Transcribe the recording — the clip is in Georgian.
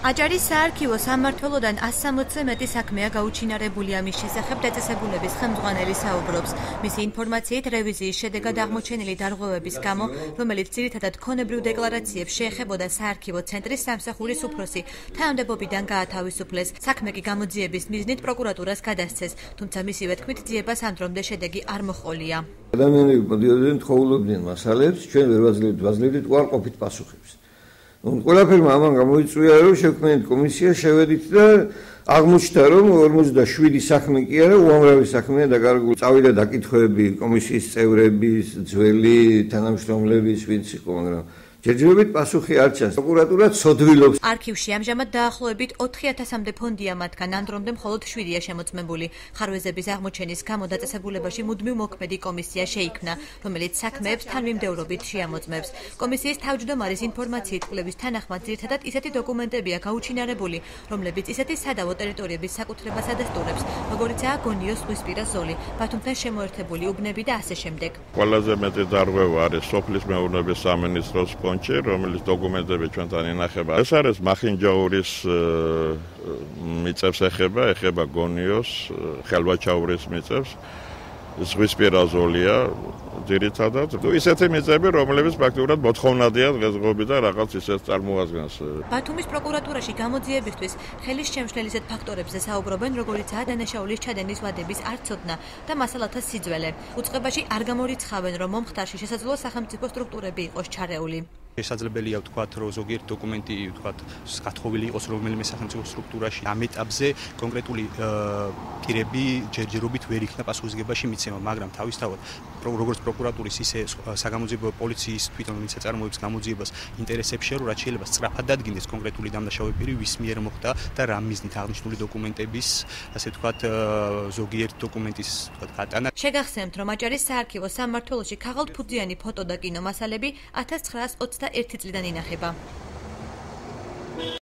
აჭარის საარქივო სამმართველოდან 160-ზე მეტი საქმეა გაუჩინარებული ამის შესახებ დაწესებულების ხელმძღვანელი საუბრობს. მისი ინფორმაციით რევიზიის შედეგად აღმოჩენილი დარღვევების გამო, რომელიც ძირითადად ქონებრივ დეკლარაციებს შეეხებოდა საარქივო ცენტრის სამსახურის უფროსი, თანამდებობიდან გაათავისუფლეს. საქმე კი გამოძიების მიზნით პროკურატურას გადასცეს, თუმცა მისივე თქმით ძიებას ამ დრომდე შედეგი არ მოჰყოლია. ადამიანები მოდიოდნენ თხოვლობდნენ მასალებს, ჩვენ ვერ ვაძლევთ ვაძლევთ უარყოფით პასუხებს. ნუ ყველაფერმა ამან გამოიწვია რომ შევქმნით კომისია შევედით და აღმოჩნდა რომ 47 საქმე კი არა უამრავი საქმეა დაკარგული. წავიდა დაკითხვები კომისიის წევრების ძველი თანამშრომლების ვინც იყო მაგრამ ჯერჯერობით პასუხი არ ჩანს. პროკურატურა ცოდვილობს. არქივში ამჟამად დაახლოებით 4000-მდე ფონდია მათგან, ანდრომდე მხოლოდ 7-ია შემოწმებული. ხარვეზების აღმოჩენის გამო დაწესებულებაში მუდმივ მოქმედი კომისია შეიქმნა, რომელიც საქმეებს თანმიმდევრობით შეამოწმებს. კომისიის თავმჯდომარის ინფორმაციით კვლევის თანახმად ძირთადად ისეთი დოკუმენტებია გაუჩინარებული, რომლებიც ისეთი სადავო ტერიტორიების საკუთრებას ადასტურებს, როგორიცაა გონიოს ზღვისპირა ზოლი, ბათუმთან შემოერთებული უბნები და ასე შემდეგ. ყველაზე მეტი დარღვევა არის სოფლის მეურნეობის სამინისტროს ფონდში, რომელიც დოკუმენტები ჩვენთან ინახება. ეს არის მახინჯაურის მიწებს ეხება, ეხება გონიოს, ხელვაჩაურის მიწებს. ზღვისპირაზოლია ძირითადად. ნუ ისეთი მიწები, რომლებიც პრაქტიკულად მოთხოვნადია დღესდღეობით და რაღაც ისეთ წარმოადგენს. ბათუმის პროკურატურაში გამოძიებისთვის ხელის შემშლელ ისეთ ფაქტორებზე საუბრობენ, როგორიცაა დანაშაულის ჩადენის ვადების არცოდნა და მასალათა სიძველე. უწყებაში არ გამორიცხავენ, რომ მომხდარში შესაძლოა სახელმწიფო სტრუქტურები იყოს ჩარეული. შესაძლებელია ვთქვათ, რომ ზოგიერთ დოკუმენტი ვთქვათ, გათხოვილი იყოს რომელიმე სახელმწიფო სტრუქტურაში. ამ ეტაპზე კონკრეტული პირები ჯერჯერობით ვერ იქნა პასუხისგებაში მიცემა, მაგრამ თავისთავად როგორც პროკურატურის ისე საგამოძიებო პოლიციის თვითონ ვინც აწარმოებს გამოძიებას ინტერესებს შერო, რაც შეიძლება სწრაფად დადგინდეს კონკრეტული დამნაშავე პირი, ვის მიერ მოხდა და რა მიზნით აღნიშნული დოკუმენტების, ასე ვთქვათ, ზოგიერთ დოკუმენტის ვთქვათ გატანა. შეგახსენებთ, რომ აჭარის საარქივო სამმართველოში ქაღალდფუძიანი ფოტო და კინო მასალები 1920 21 წლიდან ინახება.